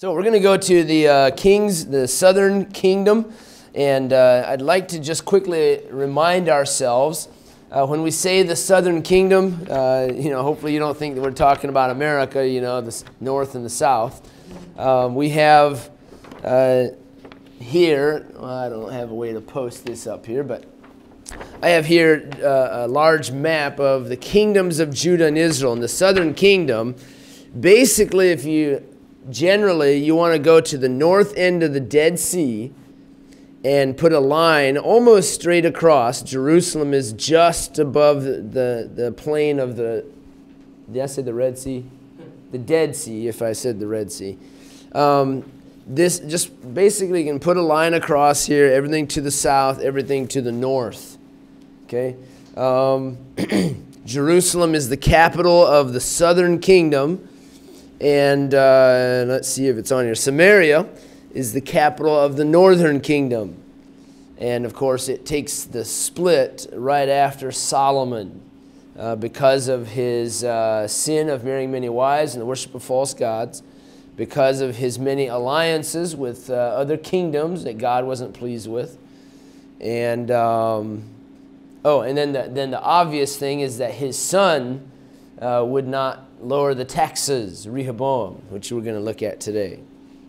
So we're going to go to the uh, kings, the southern kingdom, and uh, I'd like to just quickly remind ourselves uh, when we say the southern kingdom, uh, you know, hopefully you don't think that we're talking about America, you know, the north and the south. Um, we have uh, here, well, I don't have a way to post this up here, but I have here uh, a large map of the kingdoms of Judah and Israel. And the southern kingdom, basically, if you generally you want to go to the north end of the Dead Sea and put a line almost straight across. Jerusalem is just above the, the, plain of the, did I say the Red Sea? The Dead Sea, if I said the Red Sea. Um, this just basically you can put a line across here, everything to the south, everything to the north. Okay? Um, Jerusalem is the capital of the southern kingdom and uh, let's see if it's on here. Samaria is the capital of the northern kingdom. And of course, it takes the split right after Solomon uh, because of his uh, sin of marrying many wives and the worship of false gods, because of his many alliances with uh, other kingdoms that God wasn't pleased with. And, um, oh, and then the, then the obvious thing is that his son uh, would not lower the taxes, Rehoboam, which we're going to look at today.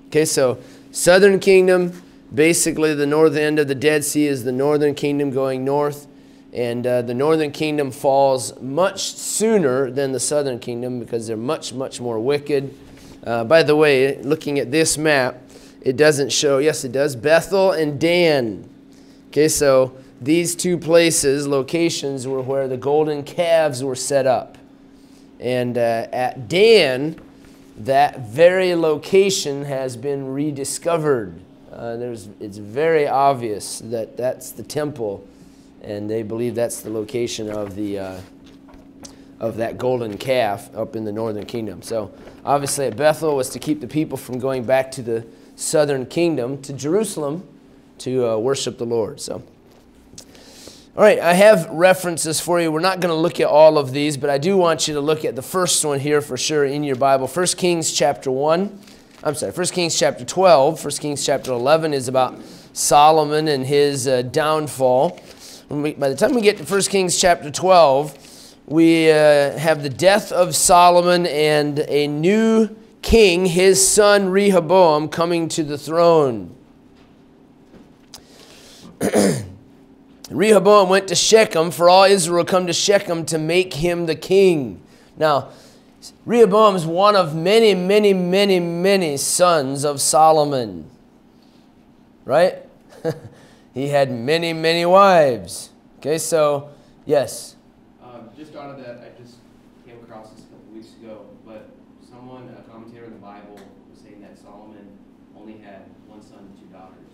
Okay, so southern kingdom, basically the north end of the Dead Sea is the northern kingdom going north, and uh, the northern kingdom falls much sooner than the southern kingdom because they're much, much more wicked. Uh, by the way, looking at this map, it doesn't show, yes, it does, Bethel and Dan. Okay, so these two places, locations, were where the golden calves were set up. And uh, at Dan, that very location has been rediscovered. Uh, there's, it's very obvious that that's the temple, and they believe that's the location of the uh, of that golden calf up in the northern kingdom. So obviously, at Bethel was to keep the people from going back to the southern kingdom to Jerusalem to uh, worship the Lord. So. All right, I have references for you. We're not going to look at all of these, but I do want you to look at the first one here for sure in your Bible. 1 Kings chapter 1. I'm sorry, 1 Kings chapter 12. 1 Kings chapter 11 is about Solomon and his uh, downfall. We, by the time we get to 1 Kings chapter 12, we uh, have the death of Solomon and a new king, his son Rehoboam, coming to the throne. Rehoboam went to Shechem, for all Israel come to Shechem to make him the king. Now, Rehoboam is one of many, many, many, many sons of Solomon. Right? he had many, many wives. Okay, so, yes. Um, just out of that, I just came across this a couple weeks ago, but someone, a commentator in the Bible, was saying that Solomon only had one son and two daughters.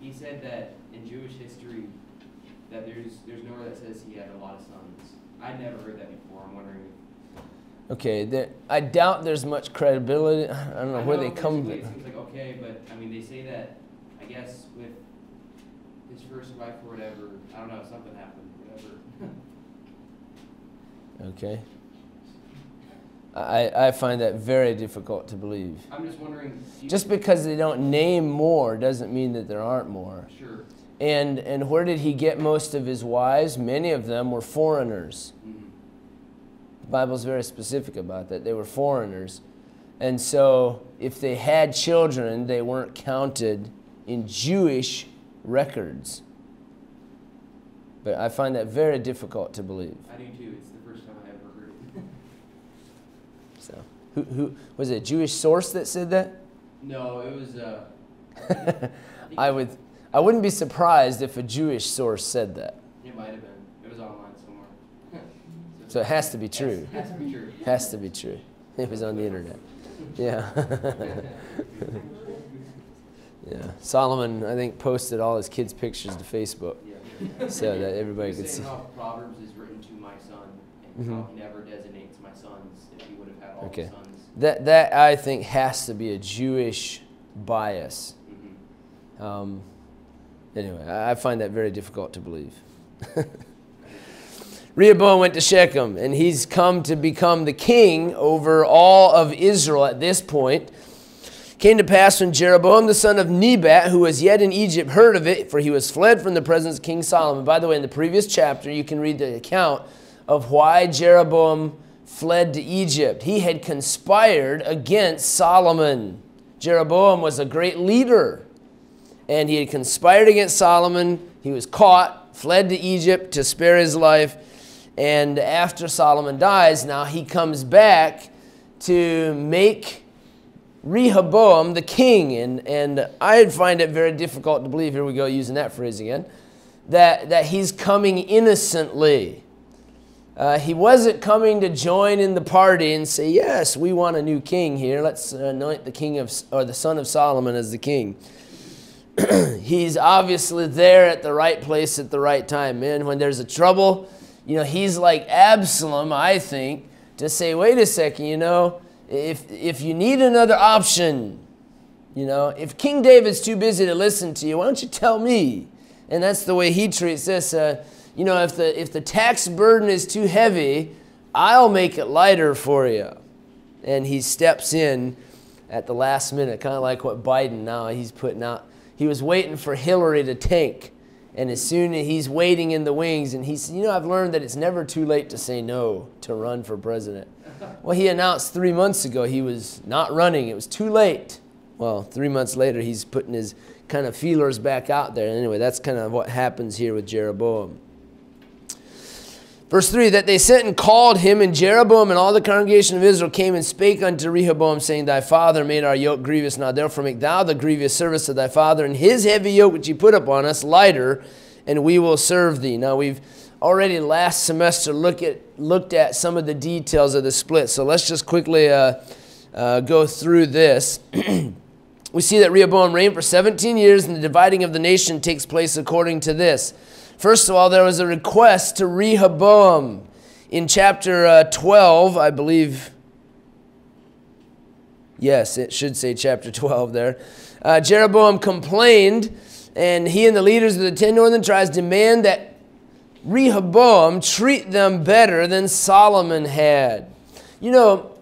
He said that in Jewish history that there's there's nowhere that says he had a lot of sons. I'd never heard that before. I'm wondering. Okay, there, I doubt there's much credibility. I don't know I where know they come. It seems like okay, but I mean they say that I guess with his first wife or whatever, I don't know, something happened, whatever. Okay. I, I find that very difficult to believe. I'm just wondering. Just because they don't name more doesn't mean that there aren't more. Sure. And, and where did he get most of his wives? Many of them were foreigners. The Bible's very specific about that. They were foreigners. And so if they had children, they weren't counted in Jewish records. But I find that very difficult to believe. I do too. It's the first time I ever heard it. So, who, who was it? A Jewish source that said that? no, it was. Uh, I would, I wouldn't be surprised if a Jewish source said that. It might have been. It was online somewhere. So it has to be true. Has to be true. Has to be true. It was on the internet. Yeah. yeah. Solomon, I think, posted all his kids' pictures to Facebook Yeah. so that everybody could see. how Proverbs is written to my son, and how Mhm. he never designates my sons if he would have had all Okay. the sons. That, that I think has to be a Jewish bias. Mhm. Um, anyway, I find that very difficult to believe. Rehoboam went to Shechem, and he's come to become the king over all of Israel at this point. came to pass when Jeroboam the son of Nebat, who was yet in Egypt, heard of it, for he was fled from the presence of King Solomon. By the way, in the previous chapter, you can read the account of why Jeroboam fled to Egypt. He had conspired against Solomon. Jeroboam was a great leader, and he had conspired against Solomon. He was caught, fled to Egypt to spare his life, and after Solomon dies, now he comes back to make Rehoboam the king. And, and I find it very difficult to believe, here we go using that phrase again, that, that he's coming innocently. Uh, he wasn't coming to join in the party and say, Yes, we want a new king here. Let's anoint the king of, or the son of Solomon as the king. he's obviously there at the right place at the right time, man. When there's a trouble, you know, he's like Absalom, I think, to say, Wait a second, you know, if, if you need another option, you know, if King David's too busy to listen to you, why don't you tell me? And that's the way he treats this. Uh, you know, if the, if the tax burden is too heavy, I'll make it lighter for you. And he steps in at the last minute, kind of like what Biden now he's putting out. He was waiting for Hillary to tank. And as soon as he's waiting in the wings, and he's, you know, I've learned that it's never too late to say no to run for president. Well, he announced three months ago he was not running. It was too late. Well, three months later, he's putting his kind of feelers back out there. Anyway, that's kind of what happens here with Jeroboam. Verse 3 That they sent and called him, and Jeroboam and all the congregation of Israel came and spake unto Rehoboam, saying, Thy father made our yoke grievous. Now therefore make thou the grievous service of thy father, and his heavy yoke which he put upon us lighter, and we will serve thee. Now we've already last semester look at, looked at some of the details of the split, so let's just quickly uh, uh, go through this. we see that Rehoboam reigned for 17 years, and the dividing of the nation takes place according to this. First of all, there was a request to Rehoboam in chapter uh, 12, I believe. Yes, it should say chapter 12 there. Uh, Jeroboam complained, and he and the leaders of the ten northern tribes demand that Rehoboam treat them better than Solomon had. You know,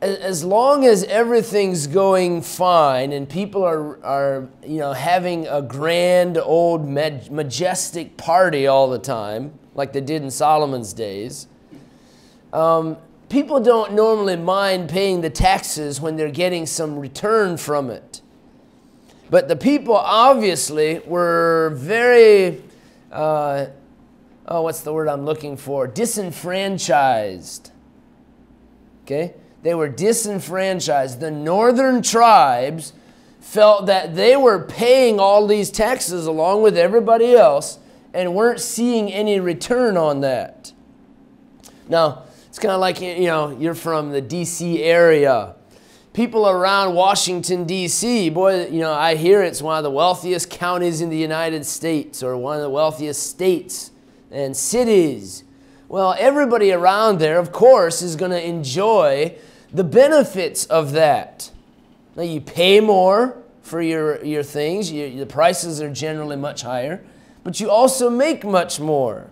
as long as everything's going fine and people are, are you know, having a grand old majestic party all the time, like they did in Solomon's days, um, people don't normally mind paying the taxes when they're getting some return from it. But the people obviously were very, uh, oh, what's the word I'm looking for? Disenfranchised. Okay? They were disenfranchised. The northern tribes felt that they were paying all these taxes along with everybody else and weren't seeing any return on that. Now, it's kind of like, you know, you're from the D.C. area. People around Washington, D.C., boy, you know, I hear it's one of the wealthiest counties in the United States or one of the wealthiest states and cities. Well, everybody around there, of course, is going to enjoy the benefits of that. Now, you pay more for your, your things, you, the prices are generally much higher, but you also make much more.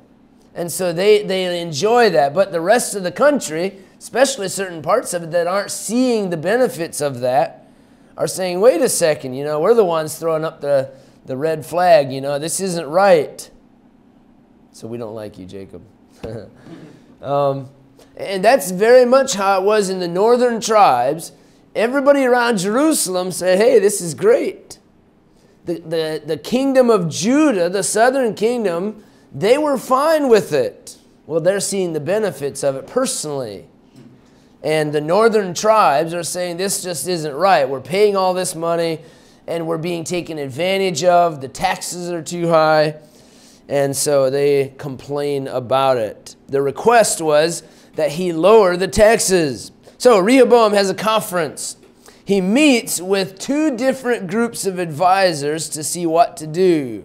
And so they, they enjoy that. But the rest of the country, especially certain parts of it that aren't seeing the benefits of that, are saying, wait a second, you know, we're the ones throwing up the, the red flag, you know, this isn't right. So we don't like you, Jacob. um, and that's very much how it was in the northern tribes. Everybody around Jerusalem said, hey, this is great. The, the, the kingdom of Judah, the southern kingdom, they were fine with it. Well, they're seeing the benefits of it personally. And the northern tribes are saying this just isn't right. We're paying all this money and we're being taken advantage of. The taxes are too high. And so they complain about it. The request was that he lower the taxes. So Rehoboam has a conference. He meets with two different groups of advisors to see what to do.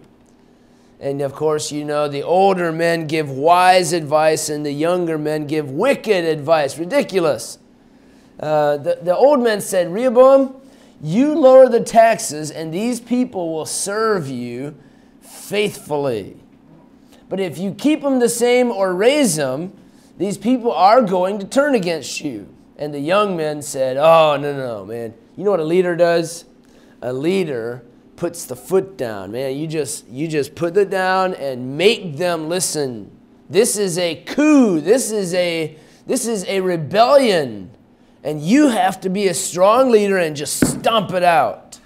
And of course, you know, the older men give wise advice and the younger men give wicked advice. Ridiculous. Uh, the, the old men said, Rehoboam, you lower the taxes and these people will serve you faithfully. But if you keep them the same or raise them, these people are going to turn against you. And the young men said, Oh, no, no, no, man. You know what a leader does? a leader puts the foot down. Man, you just you just put it down and make them listen. This is a coup. This is a this is a rebellion. And you have to be a strong leader and just stomp it out.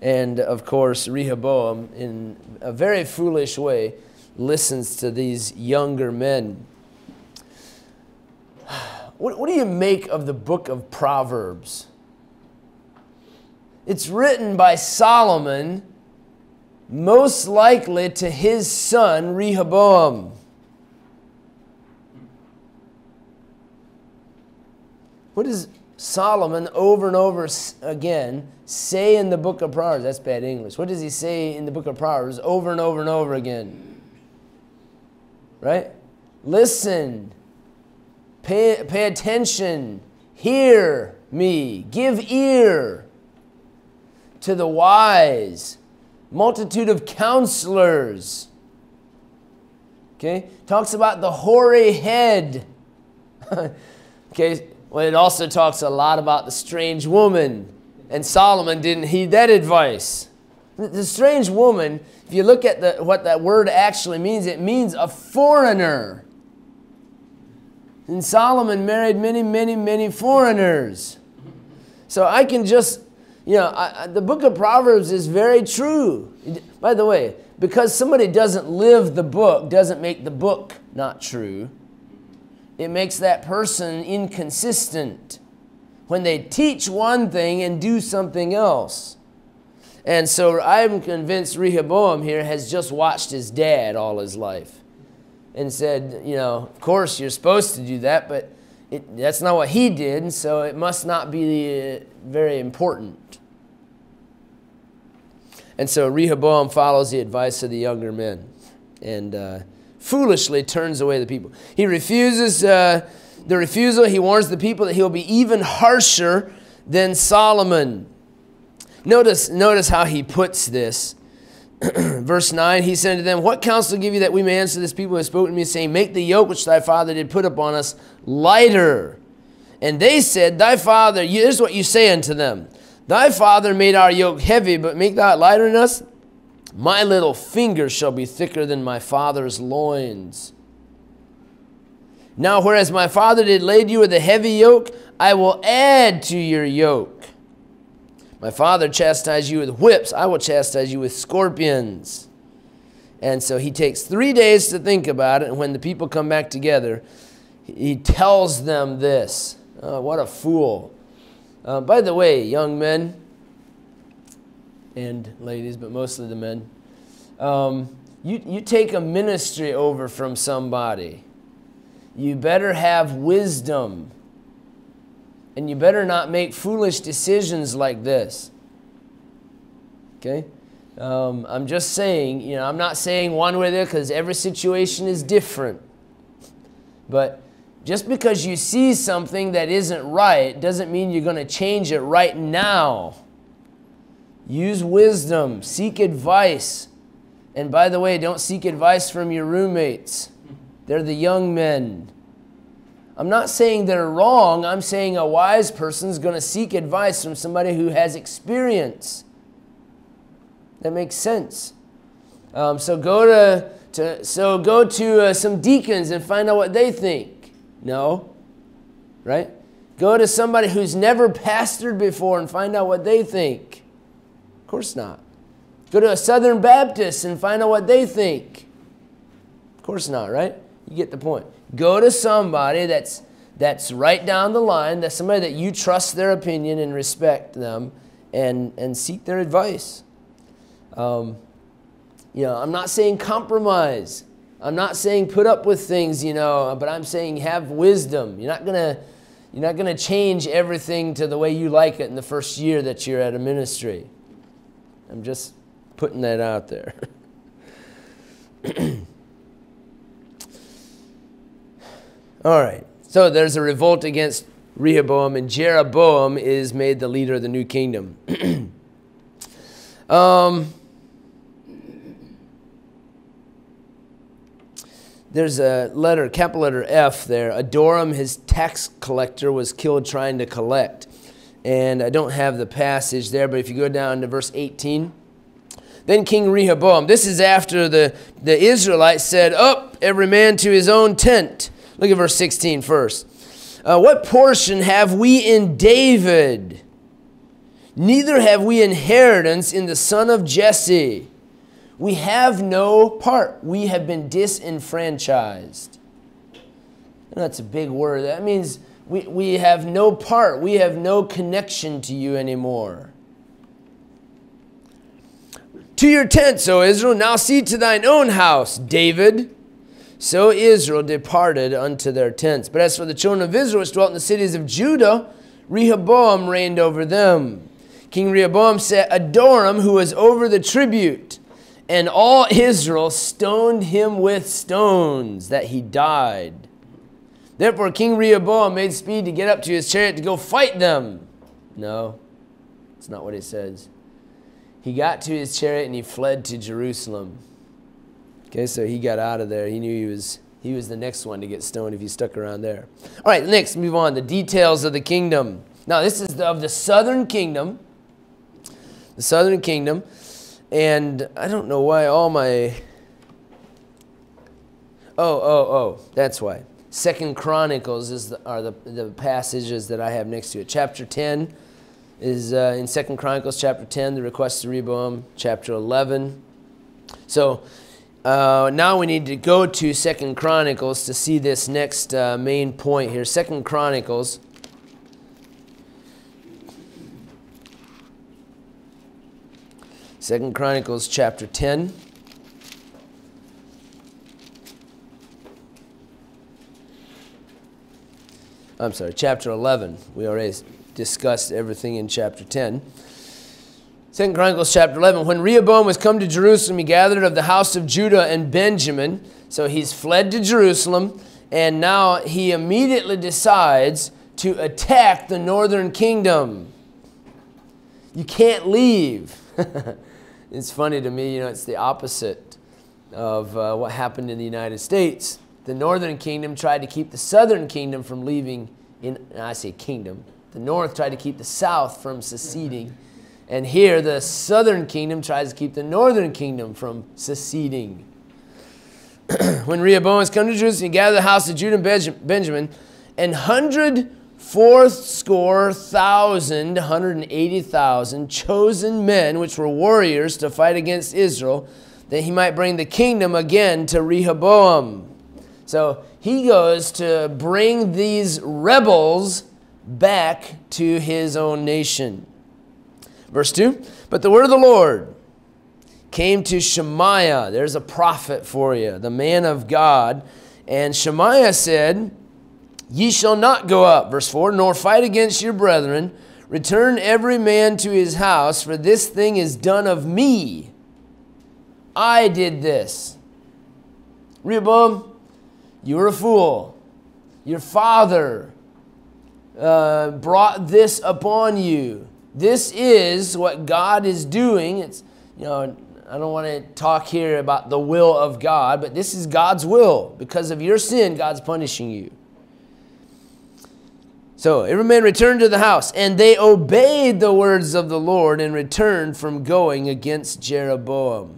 And of course, Rehoboam, in a very foolish way, listens to these younger men. What, what do you make of the book of Proverbs? It's written by Solomon, most likely to his son Rehoboam. What does Solomon over and over again say in the book of Proverbs? That's bad English. What does he say in the book of Proverbs over and over and over again? Right? Listen, pay, pay attention, hear me, give ear to the wise, multitude of counselors. Okay? Talks about the hoary head. okay? Well, it also talks a lot about the strange woman. And Solomon didn't heed that advice. The strange woman, if you look at the, what that word actually means, it means a foreigner. And Solomon married many, many, many foreigners. So I can just you know, I, I, the book of Proverbs is very true. By the way, because somebody doesn't live the book doesn't make the book not true. It makes that person inconsistent when they teach one thing and do something else. And so I'm convinced Rehoboam here has just watched his dad all his life and said, you know, of course you're supposed to do that, but it, that's not what he did, so it must not be uh, very important. And so Rehoboam follows the advice of the younger men and uh, foolishly turns away the people. He refuses uh, the refusal. He warns the people that he'll be even harsher than Solomon. Notice, notice how he puts this. Verse 9, he said to them, What counsel give you that we may answer this people who have spoken to me, saying, Make the yoke which thy father did put upon us lighter. And they said, Thy father, is what you say unto them Thy father made our yoke heavy, but make that lighter in us. My little finger shall be thicker than my father's loins. Now, whereas my father did lade you with a heavy yoke, I will add to your yoke. My father chastised you with whips, I will chastise you with scorpions. And so he takes three days to think about it, and when the people come back together, he tells them this. Oh, what a fool. Uh, by the way, young men and ladies, but mostly the men, um, you, you take a ministry over from somebody. You better have wisdom. And you better not make foolish decisions like this. Okay? Um, I'm just saying, you know, I'm not saying one way or the other because every situation is different. But just because you see something that isn't right doesn't mean you're going to change it right now. Use wisdom, seek advice. And by the way, don't seek advice from your roommates, they're the young men. I'm not saying they're wrong, I'm saying a wise person is going to seek advice from somebody who has experience. That makes sense. Um, so go to, to so go to uh, some deacons and find out what they think. No. Right? Go to somebody who's never pastored before and find out what they think. Of course not. Go to a Southern Baptist and find out what they think. Of course not, right? You get the point. Go to somebody that's that's right down the line, that's somebody that you trust their opinion and respect them and, and seek their advice. Um, you know, I'm not saying compromise. I'm not saying put up with things, you know, but I'm saying have wisdom. You're not gonna you're not gonna change everything to the way you like it in the first year that you're at a ministry. I'm just putting that out there. All right. So there's a revolt against Rehoboam, and Jeroboam is made the leader of the new kingdom. um, there's a letter, capital letter F there. Adoram, his tax collector, was killed trying to collect. And I don't have the passage there, but if you go down to verse 18. Then King Rehoboam, this is after the, the Israelites said, Up, every man to his own tent. Look at verse 16 first. Uh, what portion have we in David? Neither have we inheritance in the son of Jesse. We have no part. We have been disenfranchised. And that's a big word. That means we, we have no part. We have no connection to you anymore. To your tents, O Israel, now see to thine own house, David. So Israel departed unto their tents. But as for the children of Israel which dwelt in the cities of Judah, Rehoboam reigned over them. King Rehoboam set Adoram, who was over the tribute, and all Israel stoned him with stones, that he died. Therefore King Rehoboam made speed to get up to his chariot to go fight them. No, it's not what it says. He got to his chariot and he fled to Jerusalem. Okay, so he got out of there. He knew he was he was the next one to get stoned if he stuck around there. All right, next, move on. The details of the kingdom. Now, this is the, of the southern kingdom. The southern kingdom. And I don't know why all my. Oh, oh, oh, that's why. Second Chronicles is the, are the, the passages that I have next to it. Chapter 10 is uh, in Second Chronicles chapter 10, the request to Rehoboam, chapter 11. So uh, now we need to go to Second Chronicles to see this next uh, main point here. Second Chronicles. Second Chronicles chapter 10. I'm sorry, chapter 11. We already discussed everything in chapter 10. Second Chronicles chapter 11. When Rehoboam was come to Jerusalem, he gathered of the house of Judah and Benjamin. So he's fled to Jerusalem, and now he immediately decides to attack the northern kingdom. You can't leave. it's funny to me, you know, it's the opposite of uh, what happened in the United States. The northern kingdom tried to keep the southern kingdom from leaving in, I say kingdom, the north tried to keep the south from seceding. And here, the southern kingdom tries to keep the northern kingdom from seceding. when Rehoboam has come to Jerusalem, he gathered the house of Judah and Benjamin, and hundred fourth score thousand, hundred and eighty thousand chosen men, which were warriors to fight against Israel, that he might bring the kingdom again to Rehoboam. So he goes to bring these rebels back to his own nation. Verse 2 But the word of the Lord came to Shemaiah. There's a prophet for you, the man of God. And Shemaiah said, Ye shall not go up, verse 4, nor fight against your brethren. Return every man to his house, for this thing is done of me. I did this. Rehoboam, you were a fool. Your father uh, brought this upon you. This is what God is doing. It's, you know, I don't want to talk here about the will of God, but this is God's will. Because of your sin, God's punishing you. So every man returned to the house, and they obeyed the words of the Lord and returned from going against Jeroboam.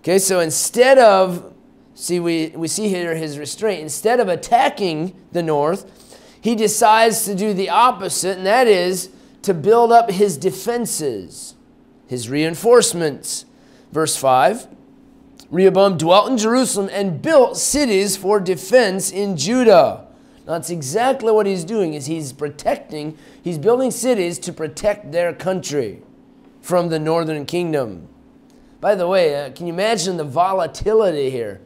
Okay, so instead of, see, we, we see here his restraint. Instead of attacking the north, he decides to do the opposite, and that is to build up his defenses, his reinforcements. Verse 5 Rehoboam dwelt in Jerusalem and built cities for defense in Judah. Now, that's exactly what he's doing is he's protecting, he's building cities to protect their country from the northern kingdom. By the way, uh, can you imagine the volatility here?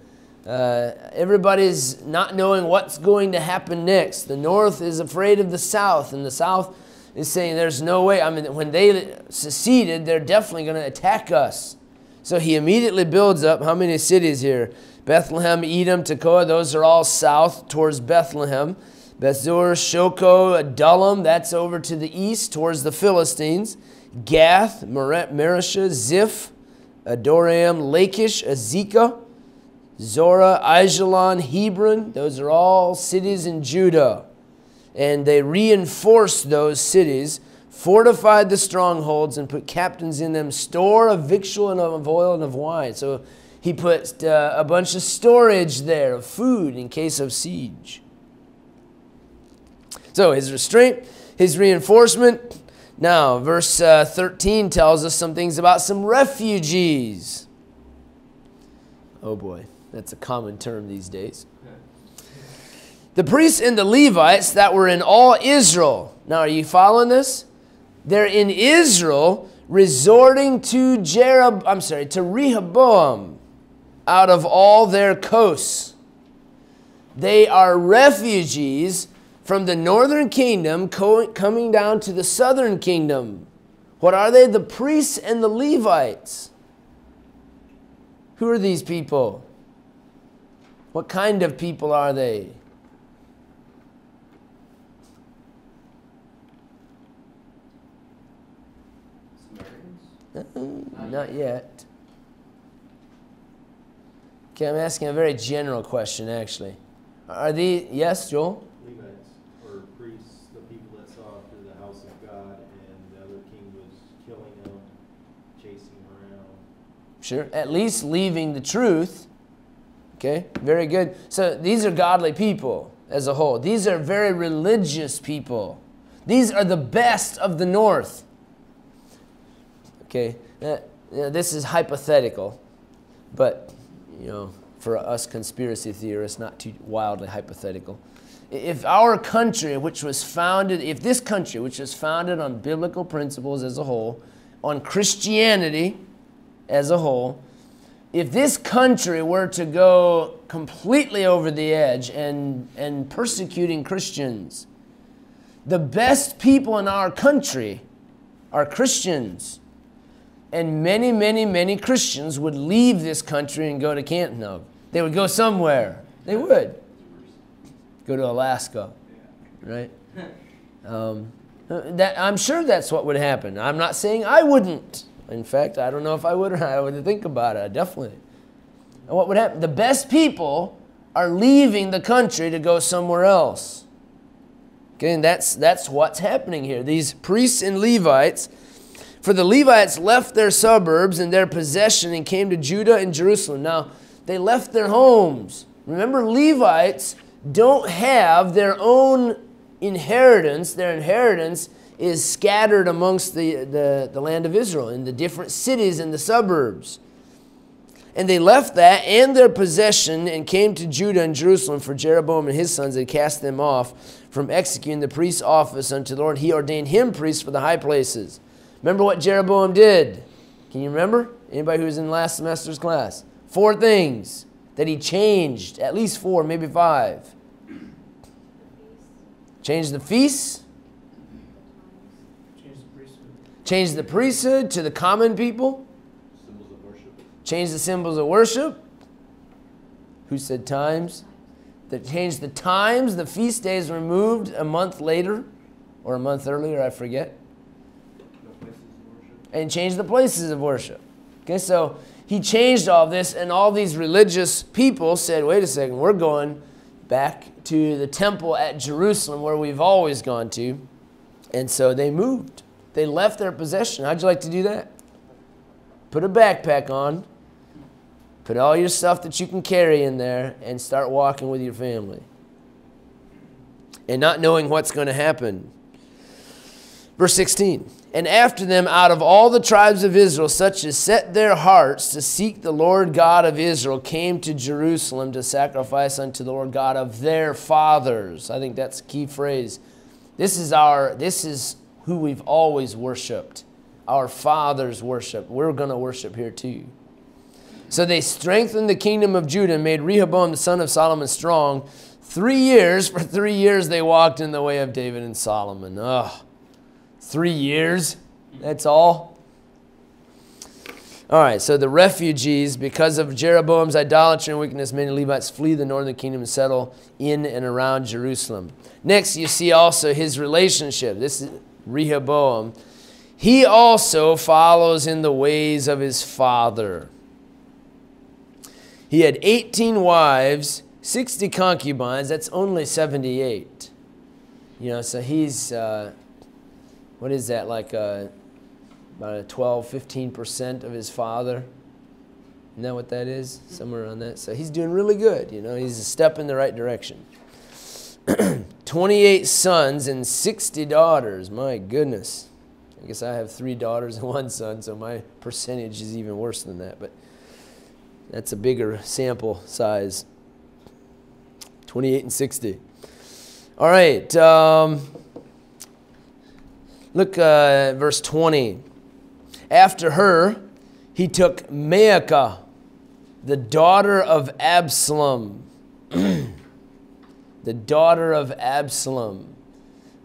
Uh, everybody's not knowing what's going to happen next. The north is afraid of the south, and the south is saying there's no way. I mean, when they seceded, they're definitely going to attack us. So he immediately builds up how many cities here? Bethlehem, Etam, Tekoa, those are all south towards Bethlehem. Bethzur, Shoco, Adullam, that's over to the east towards the Philistines. Gath, Mareshah, Ziph, Adoram, Lachish, Azekah, Zorah, Aijalon, Hebron, those are all cities in Judah. And they reinforced those cities, fortified the strongholds, and put captains in them, store of victual and of oil and of wine. So he put uh, a bunch of storage there of food in case of siege. So his restraint, his reinforcement. Now, verse uh, 13 tells us some things about some refugees. Oh boy, that's a common term these days. The priests and the Levites that were in all Israel. Now, are you following this? They're in Israel, resorting to Jerob, I'm sorry, to Rehoboam out of all their coasts. They are refugees from the northern kingdom coming down to the southern kingdom. What are they? The priests and the Levites. Who are these people? What kind of people are they? Samaritans? Not yet. Okay, I'm asking a very general question, actually. Are these, yes, Joel? Levites or priests, the people that saw through the house of God, and the other king was killing them, chasing them around. Sure. At least leaving the truth. Okay, very good. So these are godly people as a whole. These are very religious people. These are the best of the north. Okay, uh, this is hypothetical, but you know, for us conspiracy theorists, not too wildly hypothetical. If our country, which was founded, if this country, which was founded on biblical principles as a whole, on Christianity as a whole, if this country were to go completely over the edge and, and persecuting Christians, the best people in our country are Christians. And many, many, many Christians would leave this country and go to Canton. They would go somewhere. They would. Go to Alaska, right? Um, that, I'm sure that's what would happen. I'm not saying I wouldn't. In fact, I don't know if I would or not. I would think about it, definitely. And what would happen? The best people are leaving the country to go somewhere else. Okay, and that's, that's what's happening here. These priests and Levites for the Levites left their suburbs and their possession and came to Judah and Jerusalem. Now, they left their homes. Remember, Levites don't have their own inheritance. Their inheritance is scattered amongst the, the, the land of Israel in the different cities and the suburbs. And they left that and their possession and came to Judah and Jerusalem, for Jeroboam and his sons had cast them off from executing the priest's office unto the Lord. He ordained him priest for the high places. Remember what Jeroboam did? Can you remember? Anybody who was in last semester's class? Four things that he changed, at least four, maybe five. Change the feasts. Change the priesthood. To the common people. Symbols of worship. Change the symbols of worship. Who said times? That changed the times. The feast days removed a month later or a month earlier, I forget. And change the places of worship. Okay, so he changed all this, and all these religious people said, wait a second, we're going back to the temple at Jerusalem where we've always gone to. And so they moved. They left their possession. How'd you like to do that? Put a backpack on, put all your stuff that you can carry in there, and start walking with your family. And not knowing what's going to happen. Verse 16 And after them, out of all the tribes of Israel, such as set their hearts to seek the Lord God of Israel, came to Jerusalem to sacrifice unto the Lord God of their fathers. I think that's a key phrase. This is our, this is who we've always worshiped. Our fathers worship. We're going to worship here too. So they strengthened the kingdom of Judah and made Rehoboam the son of Solomon strong. Three years, for three years they walked in the way of David and Solomon. Ugh. Three years? That's all? All right, so the refugees, because of Jeroboam's idolatry and wickedness, many Levites flee the northern kingdom and settle in and around Jerusalem. Next, you see also his relationship. This is Rehoboam. He also follows in the ways of his father. He had 18 wives, 60 concubines. That's only 78. You know, so he's, uh, what is that, like uh, about a 12, 15% of his father? Isn't that what that is? Somewhere around that. So he's doing really good. You know, he's a step in the right direction. 28 sons and 60 daughters. My goodness. I guess I have three daughters and one son, so my percentage is even worse than that. But that's a bigger sample size 28 and 60. All right. Um, look, uh, verse 20. After her, he took Maacah, the daughter of Absalom. the daughter of Absalom.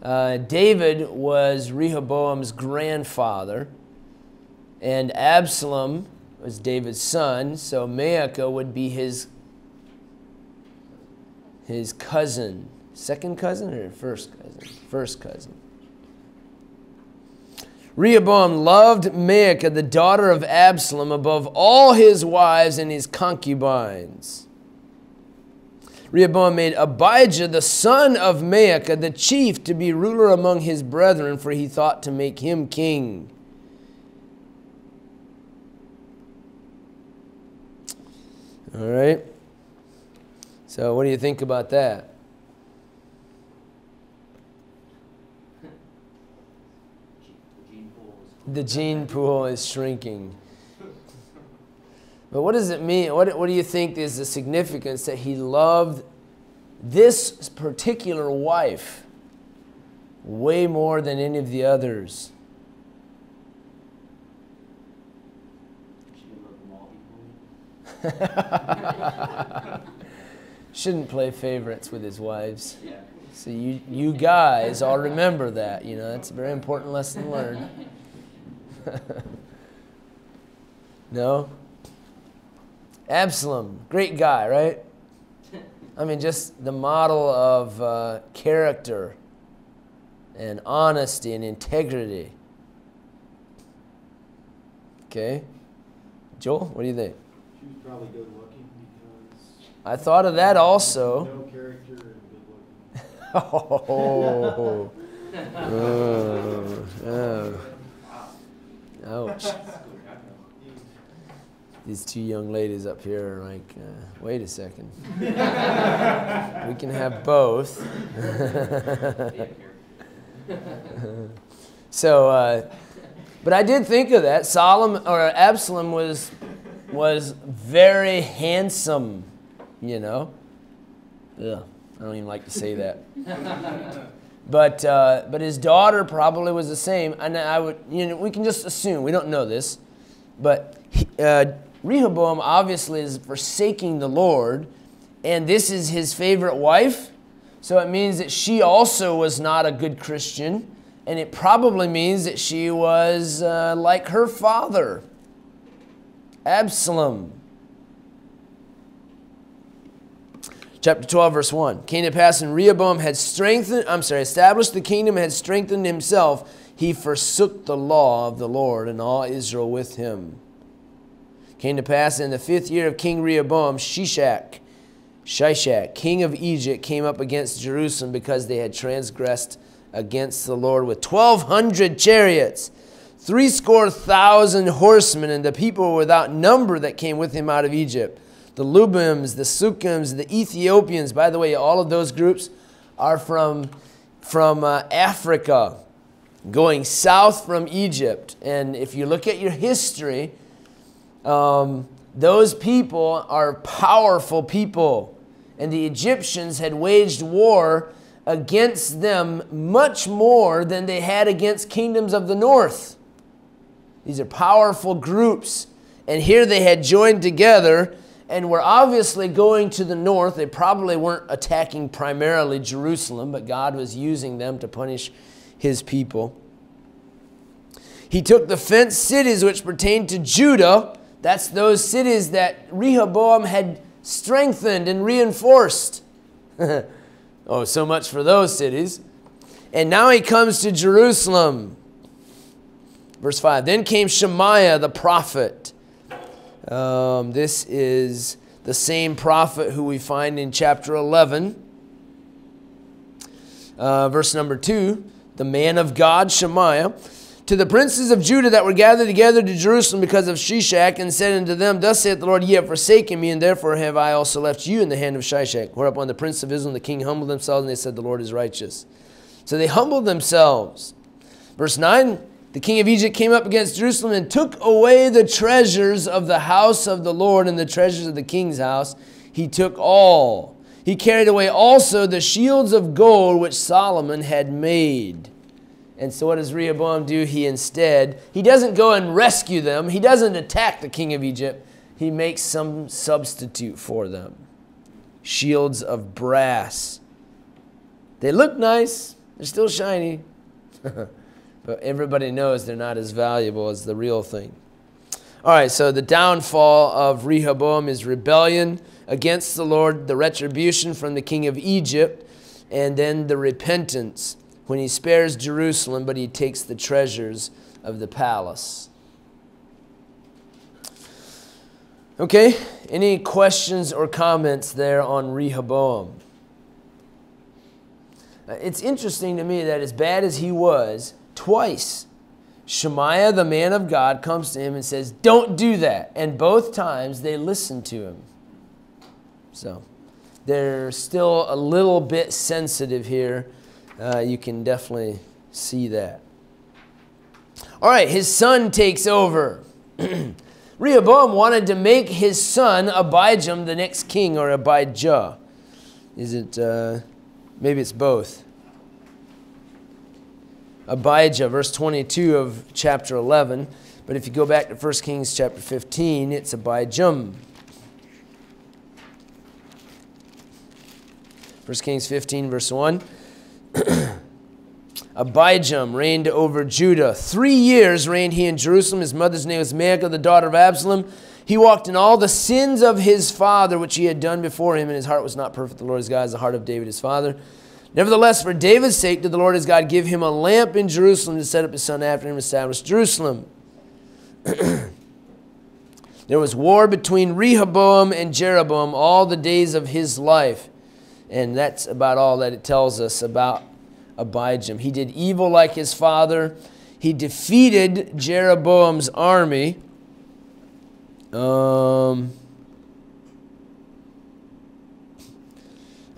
Uh, David was Rehoboam's grandfather, and Absalom was David's son, so Maacah would be his, his cousin. Second cousin or first cousin? First cousin. Rehoboam loved Maacah, the daughter of Absalom, above all his wives and his concubines. Rehoboam made Abijah, the son of Maacah, the chief, to be ruler among his brethren, for he thought to make him king. All right. So, what do you think about that? The gene pool is shrinking. But what does it mean? What, what do you think is the significance that he loved this particular wife way more than any of the others? Shouldn't play favorites with his wives. So you, you guys all remember that. You know, that's a very important lesson learned. no? Absalom, great guy, right? I mean, just the model of uh, character and honesty and integrity. Okay? Joel, what do you think? She was probably good looking because I thought of that also. no character and good looking. Oh. Oh. Oh. Ouch. These two young ladies up here are like, uh, wait a second. we can have both. so, uh, but I did think of that. Solomon or Absalom was was very handsome, you know. Yeah, I don't even like to say that. But, uh, but his daughter probably was the same. And I would, you know, we can just assume, we don't know this, but uh, Rehoboam obviously is forsaking the Lord, and this is his favorite wife. So it means that she also was not a good Christian, and it probably means that she was uh, like her father, Absalom. Chapter 12 verse 1 came to pass and rehoboam had strengthened i'm sorry established the kingdom had strengthened himself he forsook the law of the lord and all israel with him. Came to pass in the fifth year of king rehoboam shishak shishak king of egypt came up against jerusalem because they had transgressed against the lord with 1200 chariots threescore thousand horsemen and the people without number that came with him out of egypt the Lubims, the Sukkiims, the Ethiopians. By the way, all of those groups are from, from uh, Africa, going south from Egypt. And if you look at your history, um, those people are powerful people. And the Egyptians had waged war against them much more than they had against kingdoms of the north. These are powerful groups. And here they had joined together and were obviously going to the north. They probably weren't attacking primarily Jerusalem, but God was using them to punish his people. He took the fenced cities which pertained to Judah. That's those cities that Rehoboam had strengthened and reinforced. oh, so much for those cities. And now he comes to Jerusalem. Verse 5 Then came Shemaiah the prophet um, this is the same prophet who we find in chapter 11. Uh, verse number two the man of God, Shemaiah, to the princes of Judah that were gathered together to Jerusalem because of Shishak, and said unto them, Thus saith the Lord, Ye have forsaken me, and therefore have I also left you in the hand of Shishak. Whereupon the prince of Israel and the king humbled themselves, and they said, The Lord is righteous. So they humbled themselves. Verse 9 The king of Egypt came up against Jerusalem and took away the treasures of the house of the Lord and the treasures of the king's house. He took all. He carried away also the shields of gold which Solomon had made. And so what does Rehoboam do? He instead, he doesn't go and rescue them. He doesn't attack the king of Egypt. He makes some substitute for them. Shields of brass. They look nice. They're still shiny. but everybody knows they're not as valuable as the real thing. All right, so the downfall of Rehoboam is rebellion against the Lord, the retribution from the king of Egypt, and then the repentance when he spares Jerusalem, but he takes the treasures of the palace. Okay, any questions or comments there on Rehoboam? Uh, it's interesting to me that as bad as he was, twice Shemaiah, the man of God, comes to him and says, Don't do that. And both times they listen to him. So they're still a little bit sensitive here. Uh, you can definitely see that. All right, his son takes over. Rehoboam wanted to make his son Abijam the next king or Abijah. Is it, uh, maybe it's both. Abijah, verse 22 of chapter 11. But if you go back to 1 Kings chapter 15, it's Abijam. 1 Kings 15, verse 1. Abijam reigned over Judah. Three years reigned he in Jerusalem. His mother's name was Maacah, the daughter of Absalom. He walked in all the sins of his father, which he had done before him, and his heart was not perfect. The Lord his God is the heart of David his father. Nevertheless, for David's sake did the Lord his God give him a lamp in Jerusalem to set up his son after him and establish Jerusalem. there was war between Rehoboam and Jeroboam all the days of his life. And that's about all that it tells us about Abijam. He did evil like his father. He defeated Jeroboam's army. Um,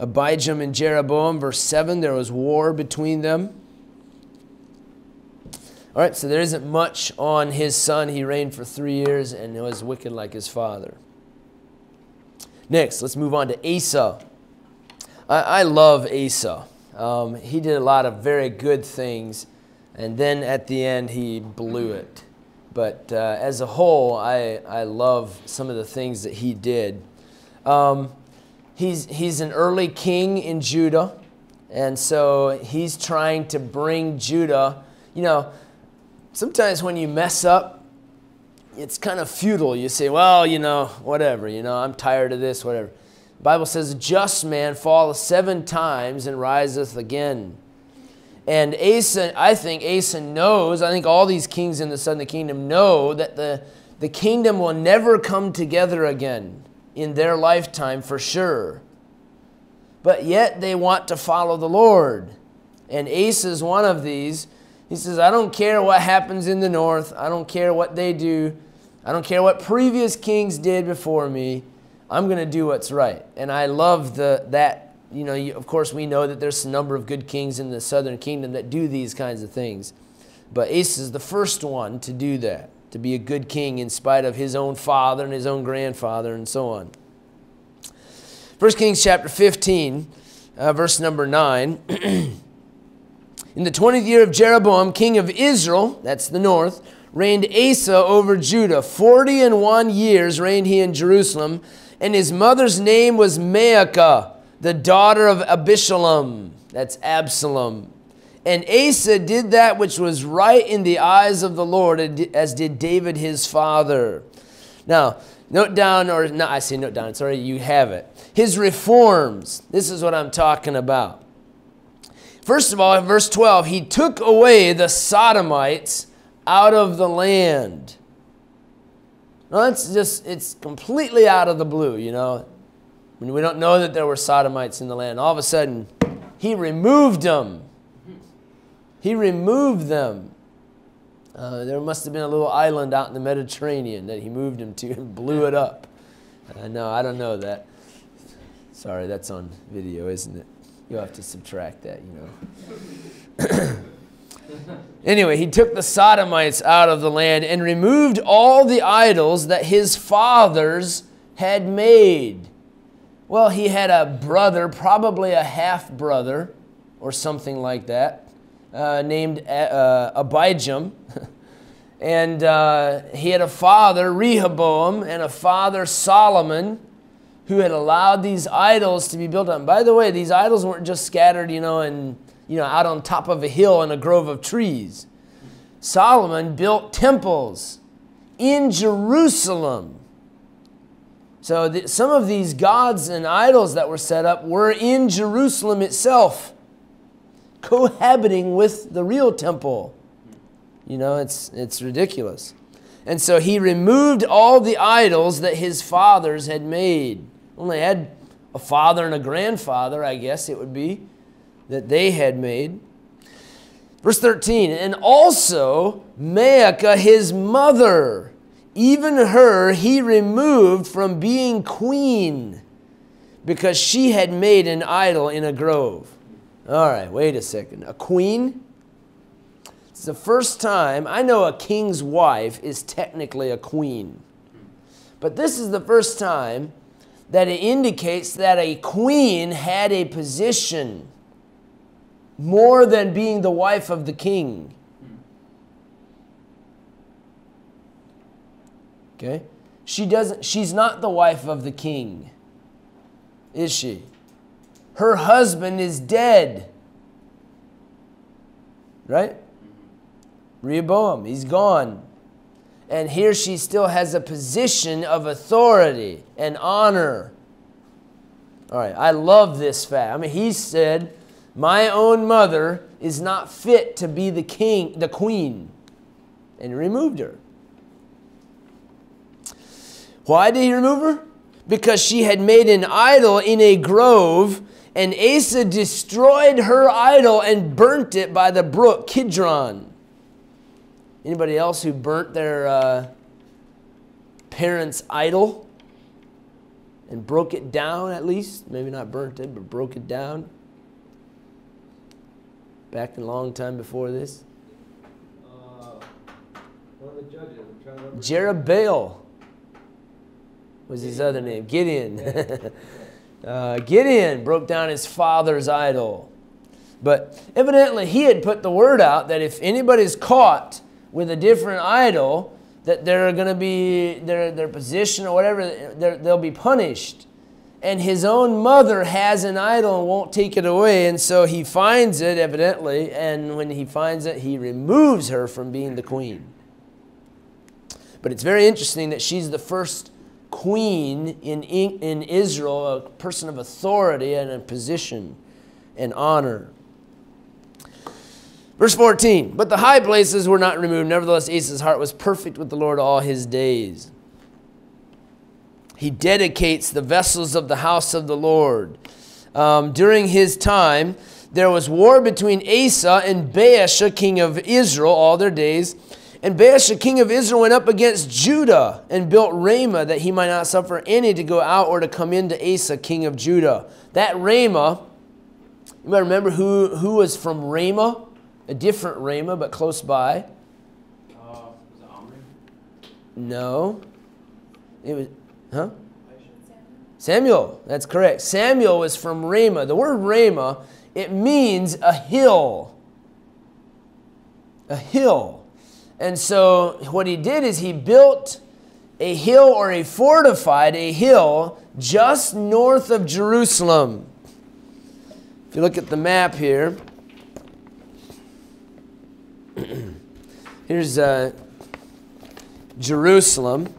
Abijam and Jeroboam, verse 7, there was war between them. All right, so there isn't much on his son. He reigned for three years and was wicked like his father. Next, let's move on to Asa. I, I love Asa. Um, he did a lot of very good things, and then at the end, he blew it. But uh, as a whole, I, I love some of the things that he did. Um, he's, he's an early king in Judah. And so he's trying to bring Judah. You know, sometimes when you mess up, it's kind of futile. You say, well, you know, whatever, you know, I'm tired of this, whatever. The Bible says, a just man falleth seven times and riseth again. And Asa, I think Asa knows, I think all these kings in the southern kingdom know that the, the kingdom will never come together again in their lifetime for sure. But yet they want to follow the Lord. And Asa is one of these. He says, I don't care what happens in the north. I don't care what they do. I don't care what previous kings did before me. I'm going to do what's right. And I love the, that, you know, you, of course, we know that there's a number of good kings in the southern kingdom that do these kinds of things. But Asa is the first one to do that to be a good king in spite of his own father and his own grandfather and so on. 1 Kings chapter 15, uh, verse number 9. in the 20th year of Jeroboam, king of Israel, that's the north, reigned Asa over Judah. Forty and one years reigned he in Jerusalem, and his mother's name was Maacah, the daughter of Abishalom. That's Absalom. And Asa did that which was right in the eyes of the Lord, as did David his father. Now, note down, or no, I say note down, sorry, you have it. His reforms. This is what I'm talking about. First of all, in verse 12, he took away the Sodomites out of the land. Now, that's just, it's completely out of the blue, you know. I mean, we don't know that there were Sodomites in the land. All of a sudden, he removed them. He removed them. Uh, there must have been a little island out in the Mediterranean that he moved him to and blew it up. Uh, no, I don't know that. Sorry, that's on video, isn't it? You'll have to subtract that, you know. anyway, he took the Sodomites out of the land and removed all the idols that his fathers had made. Well, he had a brother, probably a half brother or something like that, uh, named uh, Abijam. and uh, he had a father, Rehoboam, and a father, Solomon, who had allowed these idols to be built. And by the way, these idols weren't just scattered, you know, and you know, out on top of a hill in a grove of trees. Solomon built temples in Jerusalem so the, some of these gods and idols that were set up were in Jerusalem itself, cohabiting with the real temple. You know, it's, it's ridiculous. And so he removed all the idols that his fathers had made. Only had a father and a grandfather, I guess it would be, that they had made. Verse 13, and also Maacah, his mother, even her he removed from being queen because she had made an idol in a grove. All right, wait a second. A queen? It's the first time I know a king's wife is technically a queen. But this is the first time that it indicates that a queen had a position more than being the wife of the king. Okay? She doesn't she's not the wife of the king. Is she? Her husband is dead. Right? Rehoboam, he's gone. And here she still has a position of authority and honor. All right, I love this fact. I mean, he said, My own mother is not fit to be the king, the queen, and removed her. Why did he remove her? Because she had made an idol in a grove, and Asa destroyed her idol and burnt it by the brook Kidron. Anybody else who burnt their uh, parents' idol and broke it down at least? Maybe not burnt it, but broke it down. Back a long time before this. Uh, one of the judges. I'm trying to remember. Jerubbaal was his other name Gideon. uh, Gideon broke down his father's idol. But evidently, he had put the word out that if anybody's caught with a different idol, that they're going to be, their, their position or whatever, they'll be punished. And his own mother has an idol and won't take it away. And so he finds it, evidently. And when he finds it, he removes her from being the queen. But it's very interesting that she's the first queen in, in Israel, a person of authority and a position and honor. Verse 14, but the high places were not removed. Nevertheless, Asa's heart was perfect with the Lord all his days. He dedicates the vessels of the house of the Lord. Um, during his time, there was war between Asa and Baasha, king of Israel, all their days. And Baasha, king of Israel, went up against Judah and built Ramah that he might not suffer any to go out or to come into Asa, king of Judah. That Ramah, you might remember who, who was from Ramah, a different Ramah, but close by. Uh, was it Omri? No. It was, huh? Samuel, that's correct. Samuel was from Ramah. The word Ramah, it means a hill. A hill. And so what he did is he built a hill or he fortified a hill just north of Jerusalem. If you look at the map here, here's uh, Jerusalem.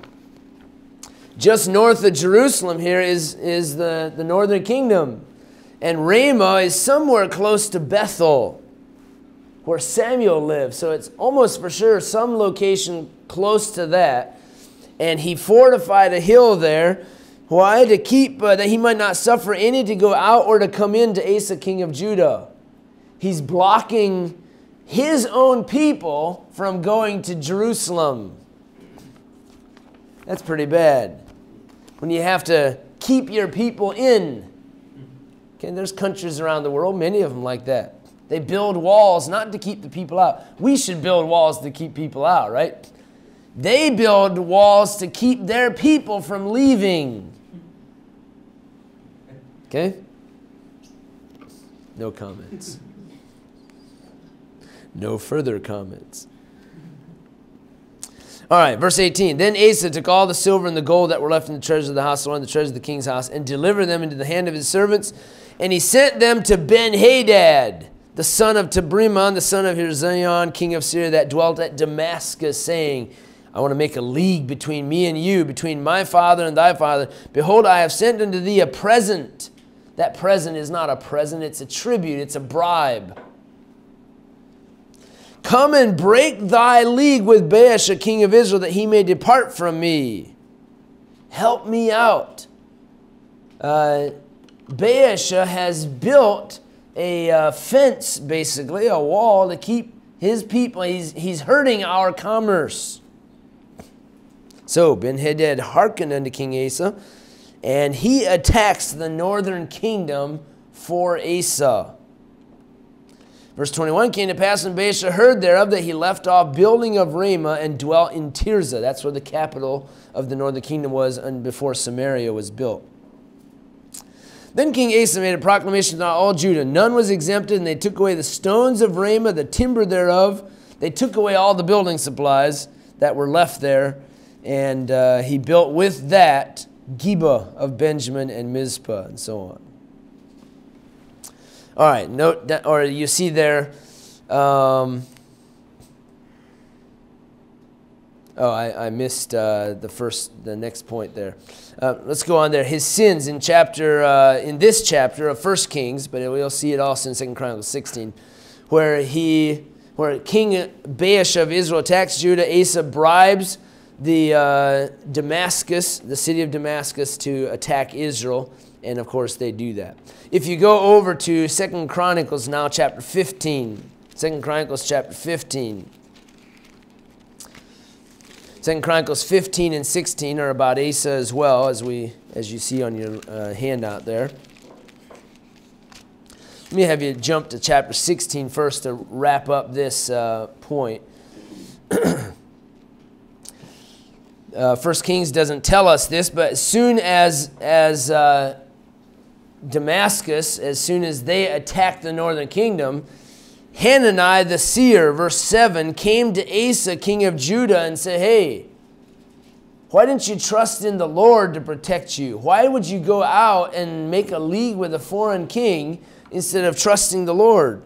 Just north of Jerusalem here is, is the, the northern kingdom. And Ramah is somewhere close to Bethel where Samuel lived. So it's almost for sure some location close to that. And he fortified a hill there Why? To keep, uh, that he might not suffer any to go out or to come in to Asa, king of Judah. He's blocking his own people from going to Jerusalem. That's pretty bad. When you have to keep your people in. Okay, there's countries around the world, many of them like that. They build walls not to keep the people out. We should build walls to keep people out, right? They build walls to keep their people from leaving. Okay? No comments. No further comments. All right, verse 18. Then Asa took all the silver and the gold that were left in the treasures of the house, along the treasures of the king's house, and delivered them into the hand of his servants. And he sent them to Ben Hadad, the son of Tabrimmon, the son of Hezion, king of Syria, that dwelt at Damascus, saying, I want to make a league between me and you, between my father and thy father. Behold, I have sent unto thee a present. That present is not a present, it's a tribute, it's a bribe. Come and break thy league with Baasha, king of Israel, that he may depart from me. Help me out. Uh, Baasha has built a uh, fence, basically, a wall to keep his people. He's, he's hurting our commerce. So Ben Hadad hearkened unto King Asa, and he attacks the northern kingdom for Asa. Verse 21 came to pass when Baasha heard thereof that he left off building of Ramah and dwelt in Tirzah. That's where the capital of the northern kingdom was and before Samaria was built. Then King Asa made a proclamation to all Judah. None was exempted, and they took away the stones of Ramah, the timber thereof. They took away all the building supplies that were left there, and uh, he built with that Geba of Benjamin and Mizpah, and so on. All right, note that, or you see there. Um, oh, I, I missed uh, the first, the next point there. Uh, let's go on there. His sins in chapter, uh, in this chapter of First Kings, but we'll see it also in Second Chronicles 16, where he, where King Baasha of Israel attacks Judah. Asa bribes the uh, Damascus, the city of Damascus, to attack Israel and of course they do that. If you go over to Second Chronicles now, chapter 15, Second Chronicles chapter 15. Second Chronicles 15 and 16 are about Asa as well, as we as you see on your uh, handout there. Let me have you jump to chapter 16 first to wrap up this uh, point. uh, First Kings doesn't tell us this, but as soon as as uh, Damascus, as soon as they attacked the northern kingdom, Hanani the seer, verse 7, came to Asa, king of Judah, and said, Hey, why didn't you trust in the Lord to protect you? Why would you go out and make a league with a foreign king instead of trusting the Lord?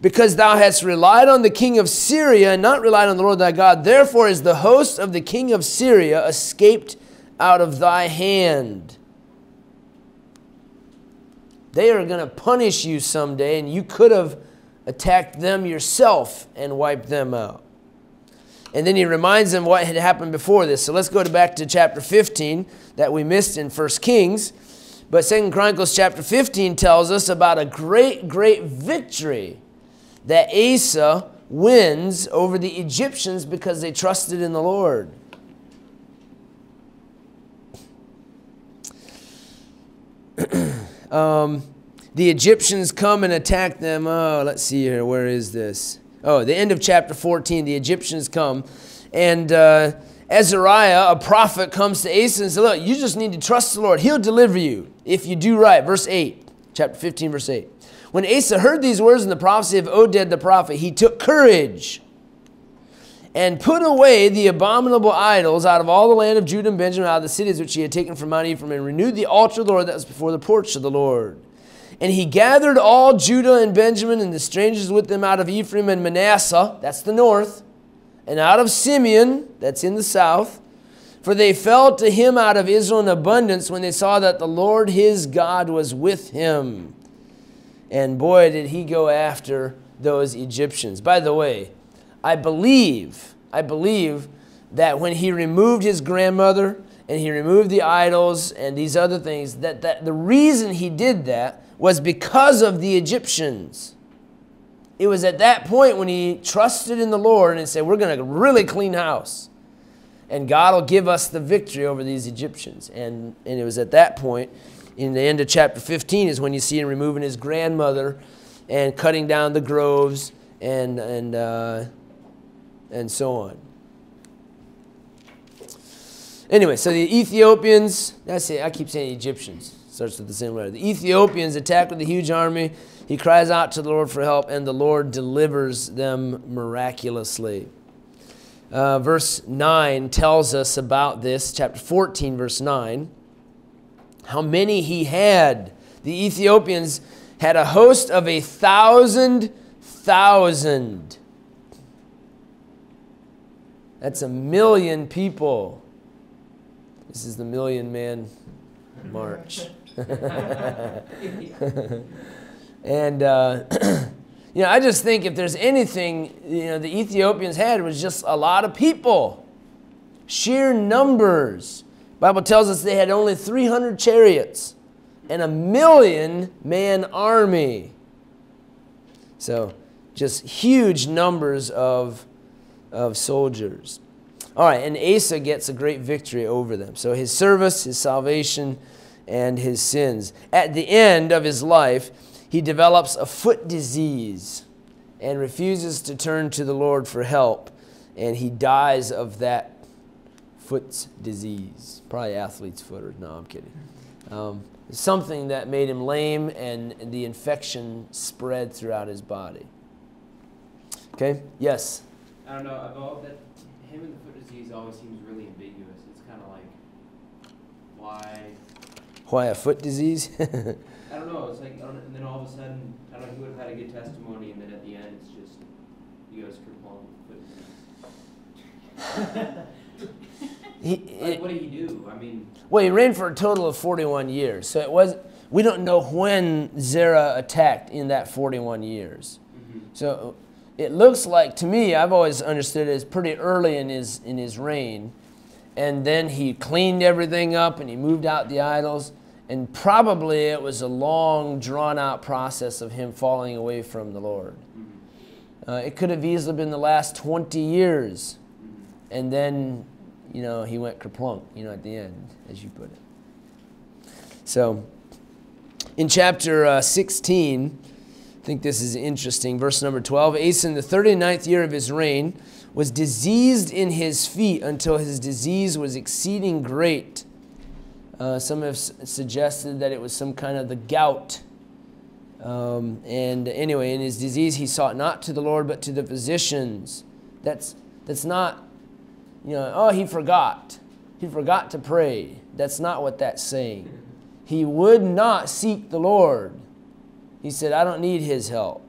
Because thou hast relied on the king of Syria and not relied on the Lord thy God. Therefore is the host of the king of Syria escaped out of thy hand. They are going to punish you someday, and you could have attacked them yourself and wipe them out. And then he reminds them what had happened before this. So let's go to back to chapter 15 that we missed in 1 Kings. But Second Chronicles chapter 15 tells us about a great, great victory that Asa wins over the Egyptians because they trusted in the Lord. Um, the Egyptians come and attack them. Oh, let's see here. Where is this? Oh, the end of chapter 14. The Egyptians come. And uh, Azariah, a prophet, comes to Asa and says, Look, you just need to trust the Lord. He'll deliver you if you do right. Verse 8, chapter 15, verse 8. When Asa heard these words in the prophecy of Oded the prophet, he took courage and put away the abominable idols out of all the land of Judah and Benjamin, out of the cities which he had taken from Mount Ephraim, and renewed the altar of the Lord that was before the porch of the Lord. And he gathered all Judah and Benjamin and the strangers with them out of Ephraim and Manasseh, that's the north, and out of Simeon, that's in the south. For they fell to him out of Israel in abundance when they saw that the Lord his God was with him. And boy, did he go after those Egyptians. By the way, I believe, I believe that when he removed his grandmother and he removed the idols and these other things, that, that the reason he did that was because of the Egyptians. It was at that point when he trusted in the Lord and said, We're going to really clean house. And God will give us the victory over these Egyptians. And, and it was at that point, in the end of chapter 15, is when you see him removing his grandmother and cutting down the groves and, and, uh, and so on. Anyway, so the Ethiopians, that's it, I keep saying Egyptians, starts with the same letter. The Ethiopians attack with a huge army. He cries out to the Lord for help, and the Lord delivers them miraculously. Uh, verse 9 tells us about this, chapter 14, verse 9, how many he had. The Ethiopians had a host of a thousand thousand. That's a million people. This is the Million Man March. and, uh, you know, I just think if there's anything, you know, the Ethiopians had was just a lot of people, sheer numbers. Bible tells us they had only 300 chariots and a million man army. So, just huge numbers of, of soldiers. All right, and Asa gets a great victory over them. So his service, his salvation, and his sins. At the end of his life, he develops a foot disease and refuses to turn to the Lord for help, and he dies of that foot's disease. Probably athlete's foot, or no, I'm kidding. Um, something that made him lame, and the infection spread throughout his body. Okay, yes? I don't know, about that, him and the foot disease always seems really ambiguous. It's kind of like, why? Why a foot disease? I don't know. It's like, and then all of a sudden, I don't know. He would have had a good testimony, and then at the end, it's just he goes kerplunk foot disease. he, like, what did he do? I mean. Well, he reigned for a total of 41 years. So it was. We don't know when Zerah attacked in that 41 years. Mm-hmm. So it looks like to me, I've always understood it as pretty early in his in his reign, and then he cleaned everything up and he moved out the idols, and probably it was a long, drawn out process of him falling away from the Lord. Mm-hmm. Uh, it could have easily been the last 20 years, and then, you know, he went kerplunk, you know, at the end, as you put it. So, in chapter uh, 16 I think this is interesting. Verse number 12 Asa, in the 39th year of his reign, was diseased in his feet until his disease was exceeding great. Uh, some have suggested that it was some kind of the gout. Um, and anyway, in his disease, he sought not to the Lord, but to the physicians. That's, that's not, you know, oh, he forgot. He forgot to pray. That's not what that's saying. He would not seek the Lord. He said, I don't need his help.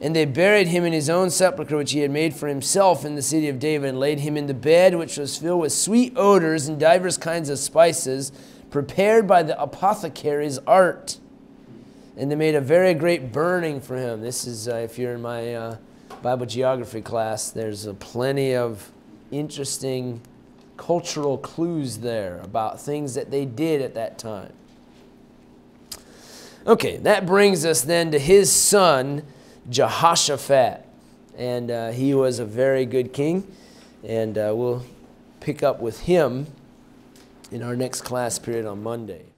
And they buried him in his own sepulchre, which he had made for himself in the city of David, and laid him in the bed, which was filled with sweet odors and divers kinds of spices, prepared by the apothecary's art. And they made a very great burning for him. This is, uh, if you're in my uh, Bible geography class, there's plenty of interesting cultural clues there about things that they did at that time. Okay, that brings us then to his son, Jehoshaphat. And uh, he was a very good king. And uh, we'll pick up with him in our next class period on Monday.